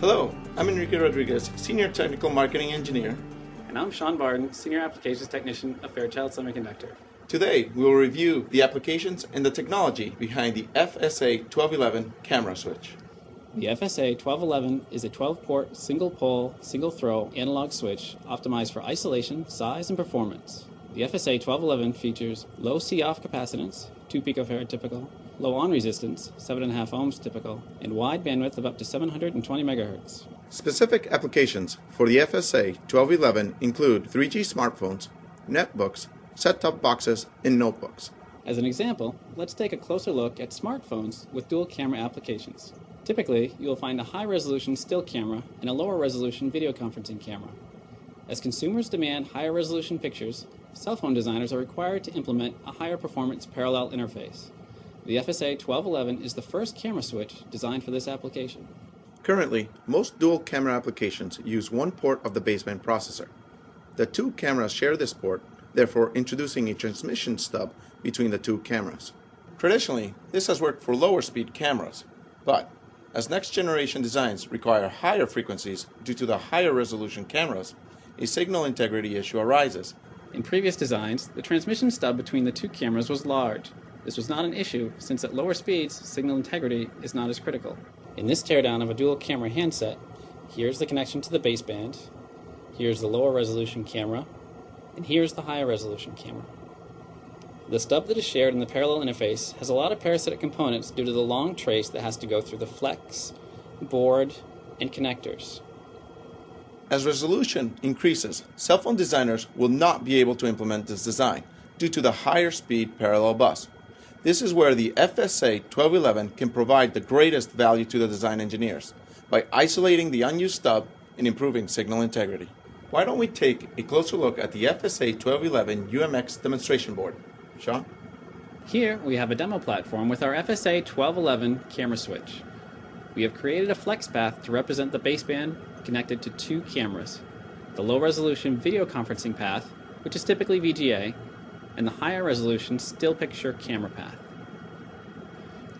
Hello, I'm Enrique Rodriguez, Senior Technical Marketing Engineer. And I'm Sean Barden, Senior Applications Technician of Fairchild Semiconductor. Today, we will review the applications and the technology behind the FSA 1211 camera switch. The FSA 1211 is a 12 port, single pole, single throw analog switch optimized for isolation, size, and performance. The FSA 1211 features low C off capacitance, 2 picofarad typical, low on resistance, 7.5 ohms typical, and wide bandwidth of up to 720 megahertz. Specific applications for the FSA 1211 include 3G smartphones, netbooks, set top boxes, and notebooks. As an example, let's take a closer look at smartphones with dual camera applications. Typically, you will find a high resolution still camera and a lower resolution video conferencing camera. As consumers demand higher resolution pictures, cell phone designers are required to implement a higher performance parallel interface. The FSA 1211 is the first camera switch designed for this application. Currently, most dual camera applications use one port of the baseband processor. The two cameras share this port, therefore introducing a transmission stub between the two cameras. Traditionally, this has worked for lower speed cameras, but as next generation designs require higher frequencies due to the higher resolution cameras, a signal integrity issue arises. In previous designs, the transmission stub between the two cameras was large. This was not an issue since at lower speeds, signal integrity is not as critical. In this teardown of a dual camera handset, here's the connection to the baseband, here's the lower resolution camera, and here's the higher resolution camera. The stub that is shared in the parallel interface has a lot of parasitic components due to the long trace that has to go through the flex, board, and connectors. As resolution increases, cell phone designers will not be able to implement this design due to the higher speed parallel bus. This is where the FSA 1211 can provide the greatest value to the design engineers by isolating the unused stub and improving signal integrity. Why don't we take a closer look at the FSA 1211 UMX demonstration board? Sean? Here we have a demo platform with our FSA 1211 camera switch. We have created a flex path to represent the baseband connected to two cameras the low resolution video conferencing path, which is typically VGA, and the higher resolution still picture camera path.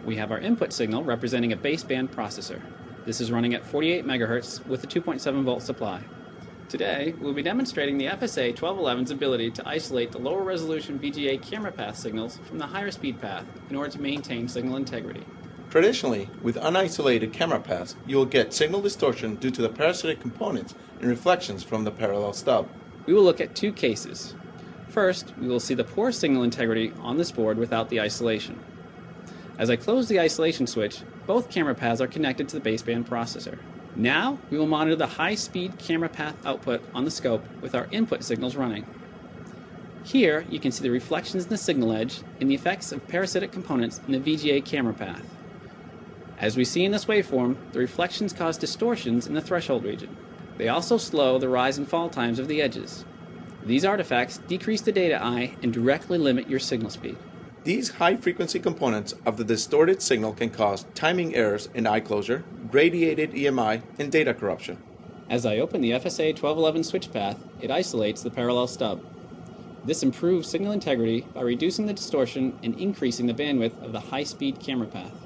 We have our input signal representing a baseband processor. This is running at 48 MHz with a 2.7 volt supply. Today, we'll be demonstrating the FSA 1211's ability to isolate the lower resolution VGA camera path signals from the higher speed path in order to maintain signal integrity. Traditionally, with unisolated camera paths, you will get signal distortion due to the parasitic components and reflections from the parallel stub. We will look at two cases. First, we will see the poor signal integrity on this board without the isolation. As I close the isolation switch, both camera paths are connected to the baseband processor. Now, we will monitor the high speed camera path output on the scope with our input signals running. Here, you can see the reflections in the signal edge and the effects of parasitic components in the VGA camera path. As we see in this waveform, the reflections cause distortions in the threshold region. They also slow the rise and fall times of the edges. These artifacts decrease the data eye and directly limit your signal speed. These high frequency components of the distorted signal can cause timing errors in eye closure, radiated EMI, and data corruption. As I open the FSA 1211 switch path, it isolates the parallel stub. This improves signal integrity by reducing the distortion and increasing the bandwidth of the high speed camera path.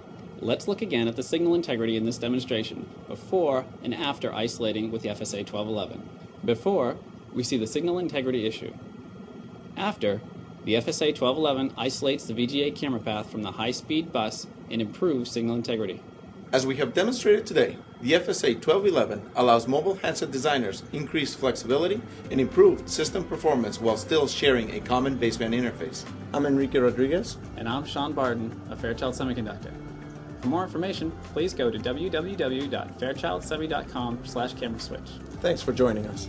Let's look again at the signal integrity in this demonstration, before and after isolating with the FSA 1211. Before, we see the signal integrity issue. After, the FSA 1211 isolates the VGA camera path from the high speed bus and improves signal integrity. As we have demonstrated today, the FSA 1211 allows mobile handset designers increased flexibility and improved system performance while still sharing a common baseband interface. I'm Enrique Rodriguez. And I'm Sean Barden of Fairchild Semiconductor. For more information, please go to www.fairchildsemi.com slash camera switch. Thanks for joining us.